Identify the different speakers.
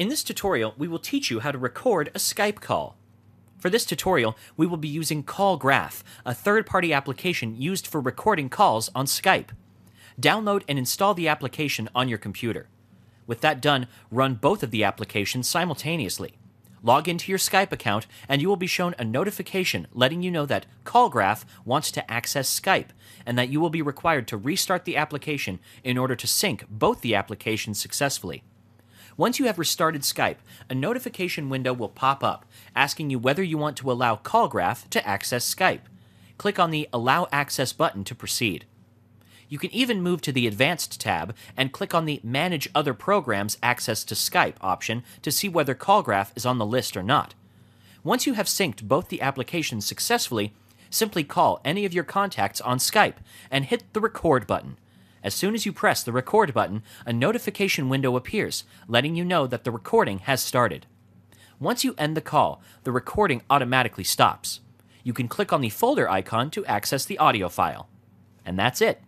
Speaker 1: In this tutorial, we will teach you how to record a Skype call. For this tutorial, we will be using CallGraph, a third-party application used for recording calls on Skype. Download and install the application on your computer. With that done, run both of the applications simultaneously. Log into your Skype account, and you will be shown a notification letting you know that CallGraph wants to access Skype, and that you will be required to restart the application in order to sync both the applications successfully. Once you have restarted Skype, a notification window will pop up asking you whether you want to allow CallGraph to access Skype. Click on the Allow Access button to proceed. You can even move to the Advanced tab and click on the Manage Other Programs Access to Skype option to see whether CallGraph is on the list or not. Once you have synced both the applications successfully, simply call any of your contacts on Skype and hit the Record button. As soon as you press the Record button, a notification window appears, letting you know that the recording has started. Once you end the call, the recording automatically stops. You can click on the folder icon to access the audio file. And that's it.